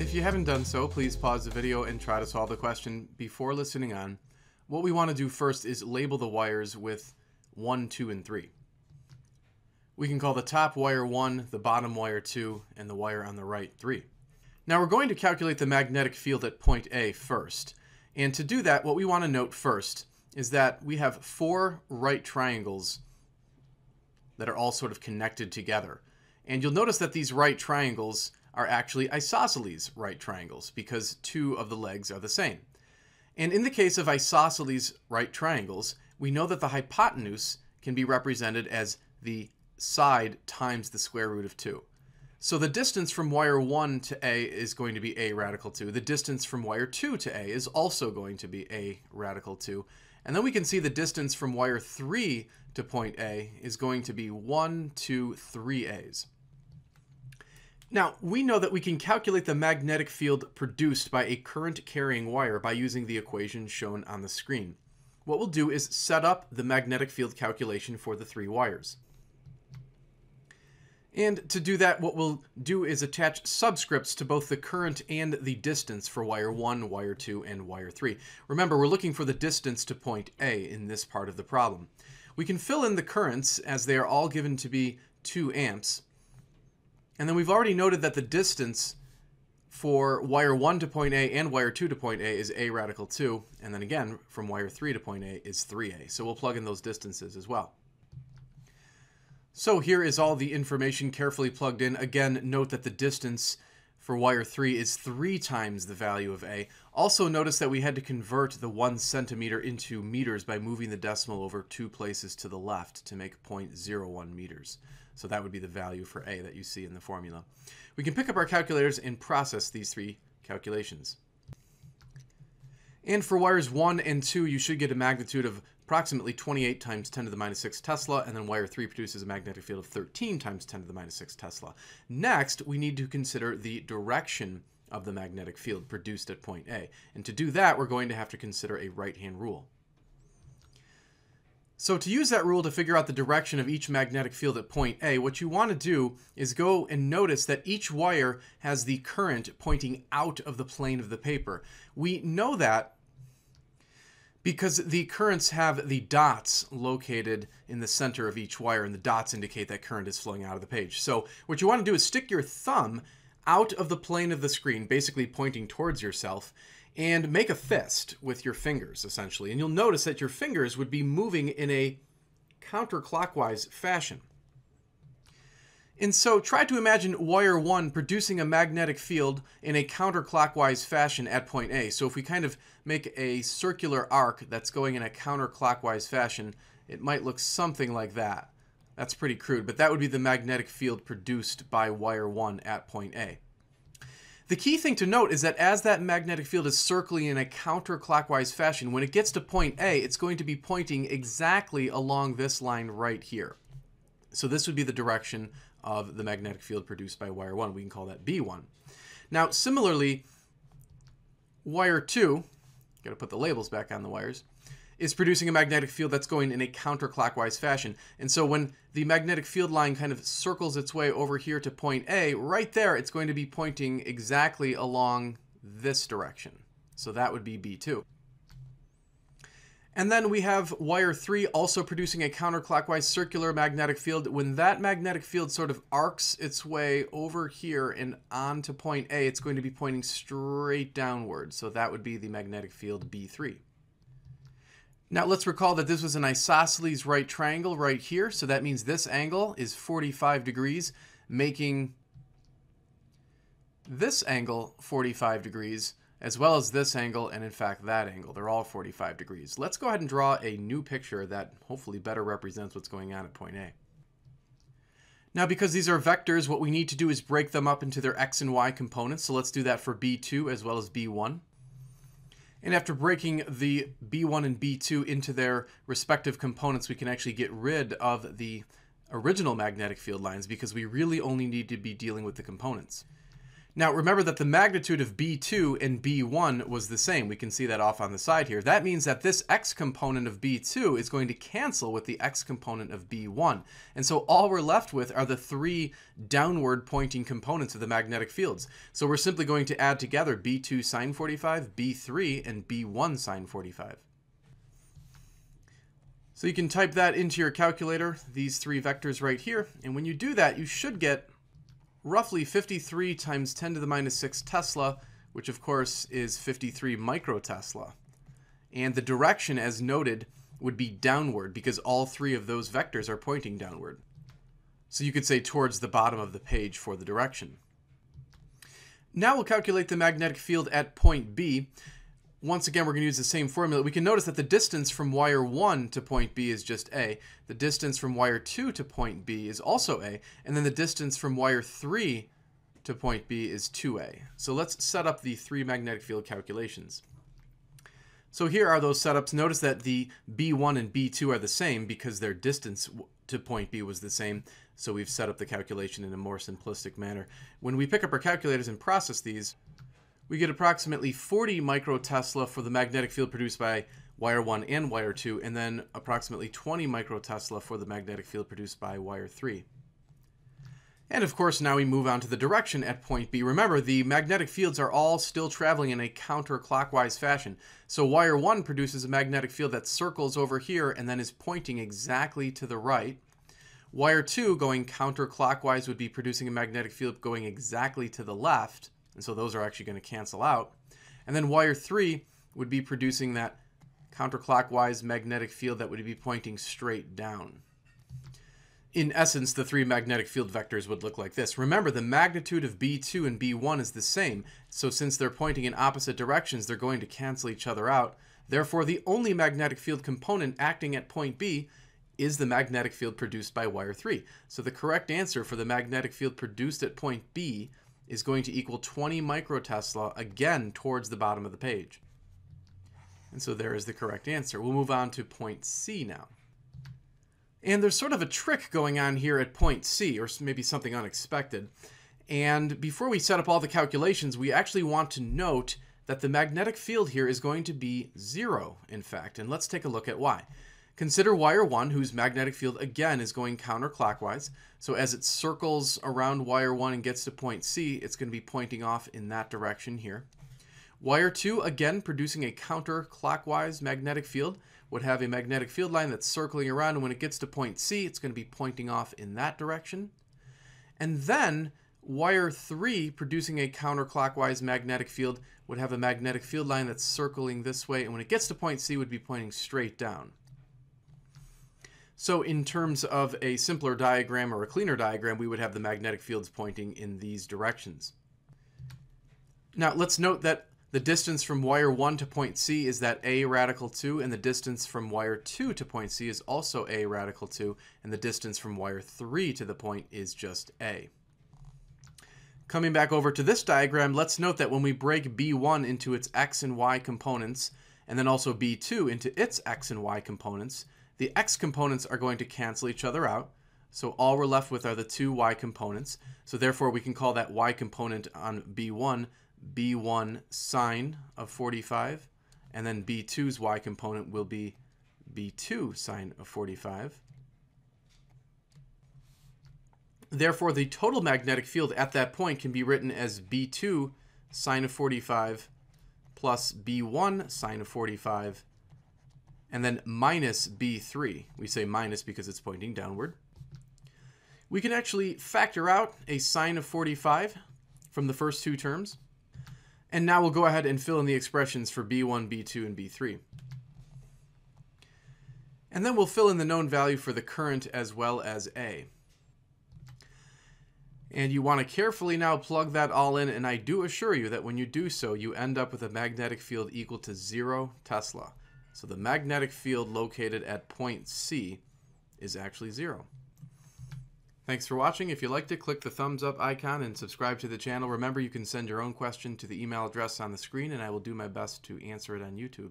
If you haven't done so, please pause the video and try to solve the question before listening on. What we want to do first is label the wires with 1, 2, and 3. We can call the top wire 1, the bottom wire 2, and the wire on the right 3. Now we're going to calculate the magnetic field at point A first. And to do that, what we want to note first is that we have four right triangles that are all sort of connected together. And you'll notice that these right triangles are actually isosceles right triangles because two of the legs are the same. And in the case of isosceles right triangles, we know that the hypotenuse can be represented as the side times the square root of 2. So the distance from wire 1 to A is going to be A radical 2. The distance from wire 2 to A is also going to be A radical 2. And then we can see the distance from wire 3 to point A is going to be 1, 2, 3 A's. Now, we know that we can calculate the magnetic field produced by a current carrying wire by using the equation shown on the screen. What we'll do is set up the magnetic field calculation for the three wires. And to do that, what we'll do is attach subscripts to both the current and the distance for wire 1, wire 2, and wire 3. Remember, we're looking for the distance to point A in this part of the problem. We can fill in the currents as they are all given to be 2 amps, and then we've already noted that the distance for wire 1 to point A and wire 2 to point A is A radical 2. And then again, from wire 3 to point A is 3A. So we'll plug in those distances as well. So here is all the information carefully plugged in. Again, note that the distance for wire 3 is 3 times the value of A. Also notice that we had to convert the 1 centimeter into meters by moving the decimal over two places to the left to make 0.01 meters. So that would be the value for A that you see in the formula. We can pick up our calculators and process these three calculations. And for wires 1 and 2, you should get a magnitude of approximately 28 times 10 to the minus 6 Tesla, and then wire 3 produces a magnetic field of 13 times 10 to the minus 6 Tesla. Next, we need to consider the direction of the magnetic field produced at point A. And to do that, we're going to have to consider a right-hand rule. So to use that rule to figure out the direction of each magnetic field at point A, what you want to do is go and notice that each wire has the current pointing out of the plane of the paper. We know that because the currents have the dots located in the center of each wire, and the dots indicate that current is flowing out of the page. So what you want to do is stick your thumb out of the plane of the screen, basically pointing towards yourself, and make a fist with your fingers, essentially. And you'll notice that your fingers would be moving in a counterclockwise fashion. And so try to imagine wire 1 producing a magnetic field in a counterclockwise fashion at point A. So if we kind of make a circular arc that's going in a counterclockwise fashion, it might look something like that. That's pretty crude, but that would be the magnetic field produced by wire 1 at point A. The key thing to note is that as that magnetic field is circling in a counterclockwise fashion, when it gets to point A, it's going to be pointing exactly along this line right here. So this would be the direction of the magnetic field produced by wire 1. We can call that B1. Now, similarly, wire 2, got to put the labels back on the wires, is producing a magnetic field that's going in a counterclockwise fashion. And so when the magnetic field line kind of circles its way over here to point A, right there it's going to be pointing exactly along this direction. So that would be B2. And then we have wire 3 also producing a counterclockwise circular magnetic field. When that magnetic field sort of arcs its way over here and onto point A, it's going to be pointing straight downward. So that would be the magnetic field B3. Now let's recall that this was an isosceles right triangle right here. So that means this angle is 45 degrees, making this angle 45 degrees, as well as this angle, and in fact that angle. They're all 45 degrees. Let's go ahead and draw a new picture that hopefully better represents what's going on at point A. Now because these are vectors, what we need to do is break them up into their x and y components. So let's do that for B2 as well as B1. And after breaking the B1 and B2 into their respective components, we can actually get rid of the original magnetic field lines because we really only need to be dealing with the components. Now remember that the magnitude of B2 and B1 was the same. We can see that off on the side here. That means that this x component of B2 is going to cancel with the x component of B1. And so all we're left with are the three downward pointing components of the magnetic fields. So we're simply going to add together B2 sine 45, B3, and B1 sine 45. So you can type that into your calculator, these three vectors right here, and when you do that, you should get roughly 53 times 10 to the minus 6 Tesla, which of course is 53 microtesla. And the direction, as noted, would be downward because all three of those vectors are pointing downward. So you could say towards the bottom of the page for the direction. Now we'll calculate the magnetic field at point B once again, we're going to use the same formula. We can notice that the distance from wire 1 to point B is just A. The distance from wire 2 to point B is also A. And then the distance from wire 3 to point B is 2A. So let's set up the three magnetic field calculations. So here are those setups. Notice that the B1 and B2 are the same because their distance to point B was the same. So we've set up the calculation in a more simplistic manner. When we pick up our calculators and process these, we get approximately 40 microtesla for the magnetic field produced by wire 1 and wire 2, and then approximately 20 microtesla for the magnetic field produced by wire 3. And of course, now we move on to the direction at point B. Remember, the magnetic fields are all still traveling in a counterclockwise fashion. So wire 1 produces a magnetic field that circles over here and then is pointing exactly to the right. Wire 2 going counterclockwise would be producing a magnetic field going exactly to the left. And so those are actually going to cancel out. And then wire 3 would be producing that counterclockwise magnetic field that would be pointing straight down. In essence, the three magnetic field vectors would look like this. Remember, the magnitude of B2 and B1 is the same, so since they're pointing in opposite directions, they're going to cancel each other out. Therefore, the only magnetic field component acting at point B is the magnetic field produced by wire 3. So the correct answer for the magnetic field produced at point B is going to equal 20 microtesla, again towards the bottom of the page. And so there is the correct answer. We'll move on to point C now. And there's sort of a trick going on here at point C, or maybe something unexpected. And before we set up all the calculations, we actually want to note that the magnetic field here is going to be zero, in fact. And let's take a look at why. Consider wire 1, whose magnetic field again is going counterclockwise. So as it circles around wire 1 and gets to point C, it's going to be pointing off in that direction here. Wire 2, again producing a counterclockwise magnetic field, would have a magnetic field line that's circling around, and when it gets to point C, it's going to be pointing off in that direction. And then wire 3, producing a counterclockwise magnetic field, would have a magnetic field line that's circling this way, and when it gets to point C, would be pointing straight down. So in terms of a simpler diagram or a cleaner diagram, we would have the magnetic fields pointing in these directions. Now let's note that the distance from wire 1 to point C is that A radical 2, and the distance from wire 2 to point C is also A radical 2, and the distance from wire 3 to the point is just A. Coming back over to this diagram, let's note that when we break B1 into its x and y components, and then also B2 into its x and y components, the x components are going to cancel each other out. So all we're left with are the two y components. So therefore we can call that y component on B1 B1 sine of 45. And then B2's y component will be B2 sine of 45. Therefore, the total magnetic field at that point can be written as B2 sine of 45 plus B1 sine of 45 and then minus b3. We say minus because it's pointing downward. We can actually factor out a sine of 45 from the first two terms. And now we'll go ahead and fill in the expressions for b1, b2, and b3. And then we'll fill in the known value for the current as well as A. And you want to carefully now plug that all in, and I do assure you that when you do so, you end up with a magnetic field equal to zero Tesla. So the magnetic field located at point C is actually zero. Thanks for watching. If you liked it, click the thumbs up icon and subscribe to the channel. Remember, you can send your own question to the email address on the screen, and I will do my best to answer it on YouTube.